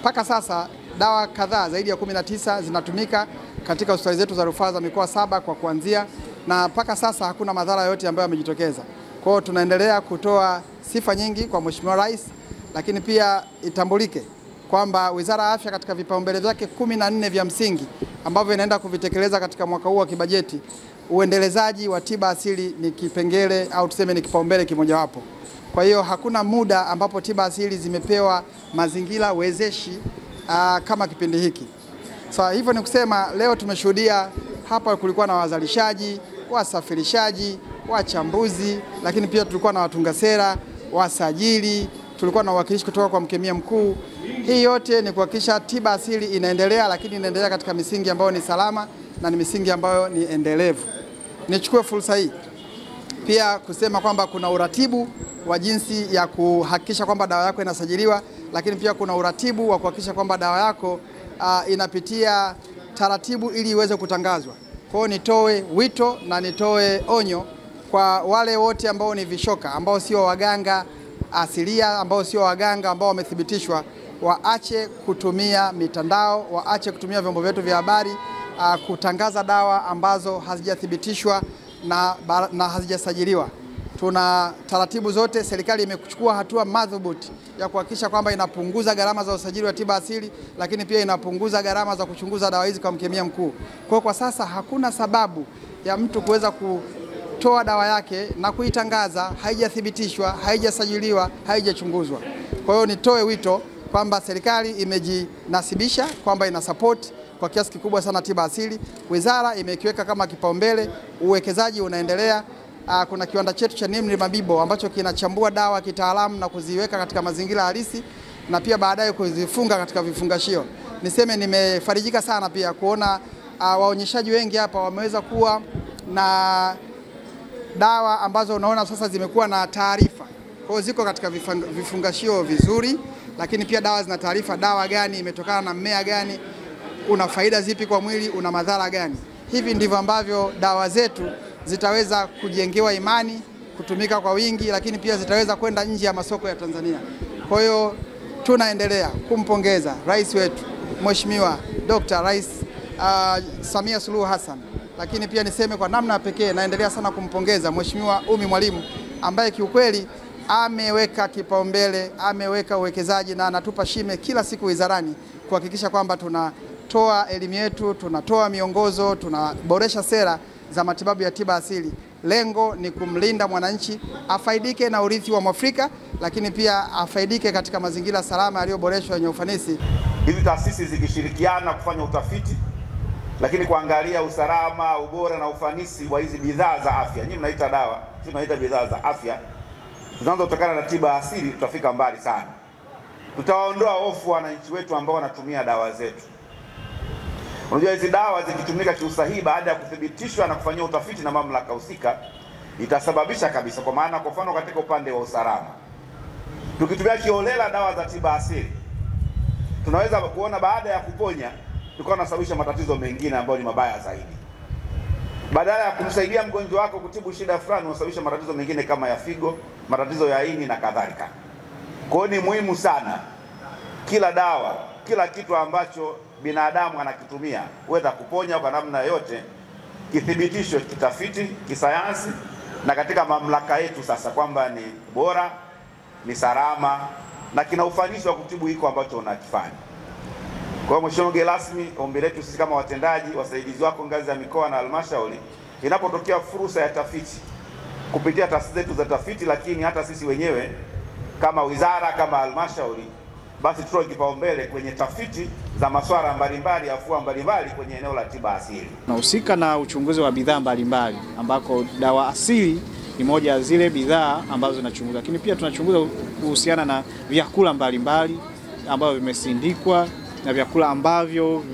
mpaka sasa dawa kadhaa zaidi ya 19 zinatumika katika hospitali zetu za rufaa za mikoa saba kwa kuanzia, na mpaka sasa hakuna madhara yote ambayo yamejitokeza. Kwa hiyo tunaendelea kutoa sifa nyingi kwa Mheshimiwa Rais, lakini pia itambulike kwamba Wizara ya Afya katika vipaumbele vyake kumi na nne vya msingi ambavyo inaenda kuvitekeleza katika mwaka huu wa kibajeti, uendelezaji wa tiba asili ni kipengele au tuseme ni kipaumbele kimojawapo. Kwa hiyo hakuna muda ambapo tiba asili zimepewa mazingira wezeshi aa, kama kipindi hiki. So, hivyo ni kusema leo tumeshuhudia hapa kulikuwa na wazalishaji, wasafirishaji, wachambuzi, lakini pia tulikuwa na watunga sera, wasajili, tulikuwa na uwakilishi kutoka kwa mkemia mkuu. Hii yote ni kuhakikisha tiba asili inaendelea, lakini inaendelea katika misingi ambayo ni salama na ni misingi ambayo ni endelevu. Nichukue fursa hii pia kusema kwamba kuna uratibu wa jinsi ya kuhakikisha kwamba dawa yako inasajiliwa, lakini pia kuna uratibu wa kuhakikisha kwamba dawa yako uh, inapitia taratibu ili iweze kutangazwa. Kwa hiyo nitoe wito na nitoe onyo kwa wale wote ambao ni vishoka, ambao sio waganga asilia, ambao sio waganga ambao wamethibitishwa, waache kutumia mitandao, waache kutumia vyombo vyetu vya habari uh, kutangaza dawa ambazo hazijathibitishwa na, na hazijasajiliwa. Tuna taratibu zote, serikali imechukua hatua madhubuti ya kuhakikisha kwamba inapunguza gharama za usajili wa tiba asili, lakini pia inapunguza gharama za kuchunguza dawa hizi kwa mkemia mkuu. Kwa kwa sasa hakuna sababu ya mtu kuweza kutoa dawa yake na kuitangaza haijathibitishwa, haijasajiliwa, haijachunguzwa. Kwa hiyo nitoe wito kwamba serikali imejinasibisha kwamba ina support kwa kiasi kikubwa sana tiba asili. Wizara imekiweka kama kipaumbele, uwekezaji unaendelea. Aa, kuna kiwanda chetu cha Nimri Mabibo ambacho kinachambua dawa kitaalamu na kuziweka katika mazingira halisi na pia baadaye kuzifunga katika vifungashio. Niseme nimefarijika sana pia kuona uh, waonyeshaji wengi hapa wameweza kuwa na dawa ambazo unaona sasa zimekuwa na taarifa. Kwa ziko katika vifungashio vizuri, lakini pia dawa zina taarifa, dawa gani imetokana na mmea gani, una faida zipi kwa mwili, una madhara gani. Hivi ndivyo ambavyo dawa zetu zitaweza kujengewa imani, kutumika kwa wingi, lakini pia zitaweza kwenda nje ya masoko ya Tanzania. Kwa hiyo tunaendelea kumpongeza rais wetu Mheshimiwa Dr. Rais uh, Samia Suluhu Hassan, lakini pia niseme kwa namna pekee naendelea sana kumpongeza Mheshimiwa Umi Mwalimu ambaye kiukweli ameweka kipaumbele, ameweka uwekezaji na anatupa shime kila siku wizarani kuhakikisha kwamba tunatoa elimu yetu, tunatoa miongozo, tunaboresha sera za matibabu ya tiba asili. Lengo ni kumlinda mwananchi afaidike na urithi wa Mwafrika, lakini pia afaidike katika mazingira salama yaliyoboreshwa yenye ufanisi. Hizi taasisi zikishirikiana kufanya utafiti, lakini kuangalia usalama, ubora na ufanisi wa hizi bidhaa za afya. Nyinyi mnaita dawa, sisi tunaita bidhaa za afya zinazotokana na tiba asili, tutafika mbali sana. Tutawaondoa hofu wananchi wetu ambao wanatumia dawa zetu. Unajua, hizi dawa zikitumika kiusahihi baada ya kuthibitishwa na kufanyia utafiti na mamlaka husika, itasababisha kabisa, kwa maana, kwa mfano, katika upande wa usalama, tukitumia kiolela dawa za tiba asili, tunaweza kuona baada ya kuponya tukawa tunasababisha matatizo mengine ambayo ni mabaya zaidi. Badala ya kumsaidia mgonjwa wako kutibu shida fulani, unasababisha matatizo mengine kama ya figo, matatizo ya ini na kadhalika. Kwa hiyo ni muhimu sana kila dawa, kila kitu ambacho binadamu anakitumia weza kuponya kwa namna yote, kithibitisho kitafiti, kisayansi na katika mamlaka yetu sasa, kwamba ni bora, ni salama na kina ufanisi wa kutibu hiko ambacho unakifanya. Kwa hiyo Mheshimiwa mgeni rasmi, ombi letu sisi kama watendaji wasaidizi wako ngazi ya mikoa na halmashauri, inapotokea fursa ya tafiti kupitia taasisi zetu za tafiti, lakini hata sisi wenyewe kama wizara, kama halmashauri basi tutoe kipaumbele kwenye tafiti za masuala mbalimbali ya afua mbalimbali kwenye eneo la tiba asili. Tunahusika na uchunguzi wa bidhaa mbalimbali ambako dawa asili ni moja ya zile bidhaa ambazo zinachunguza, lakini pia tunachunguza kuhusiana na vyakula mbalimbali ambavyo vimesindikwa na vyakula ambavyo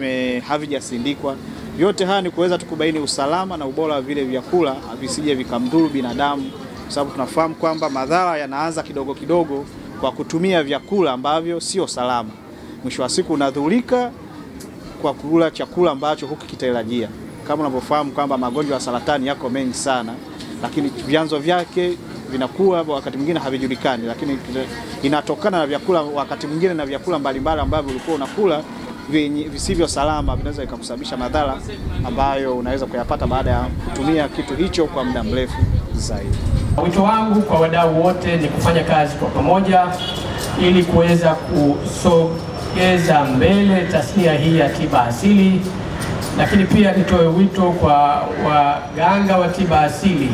havijasindikwa. Vyote haya ni kuweza tukubaini usalama na ubora wa vile vyakula visije vikamdhuru binadamu, kwa sababu tunafahamu kwamba madhara yanaanza kidogo kidogo kwa kutumia vyakula ambavyo sio salama. Mwisho wa siku unadhurika kwa kula chakula ambacho hukikitarajia. Kama unavyofahamu kwamba magonjwa ya saratani yako mengi sana, lakini vyanzo vyake vinakuwa wakati mwingine havijulikani, lakini inatokana na vyakula, wakati mwingine na vyakula mbalimbali ambavyo ulikuwa unakula visivyo salama, vinaweza ikakusababisha madhara ambayo unaweza kuyapata baada ya kutumia kitu hicho kwa muda mrefu zaidi. Wito wangu kwa wadau wote ni kufanya kazi kwa pamoja ili kuweza kusogeza mbele tasnia hii ya tiba asili, lakini pia nitoe wito kwa waganga wa tiba asili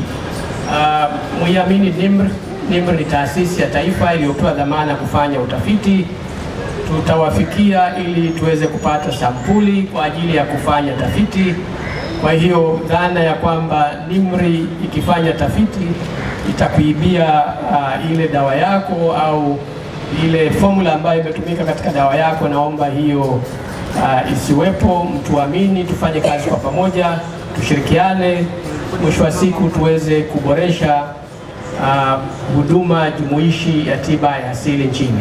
uh, muiamini NIMR. NIMR ni taasisi ya taifa iliyopewa dhamana kufanya utafiti. Tutawafikia ili tuweze kupata sampuli kwa ajili ya kufanya tafiti. Kwa hiyo dhana ya kwamba NIMR ikifanya tafiti itakuibia uh, ile dawa yako au ile formula ambayo imetumika katika dawa yako, naomba hiyo uh, isiwepo. Mtuamini, tufanye kazi kwa pamoja, tushirikiane, mwisho wa siku tuweze kuboresha huduma uh, jumuishi ya tiba ya asili nchini.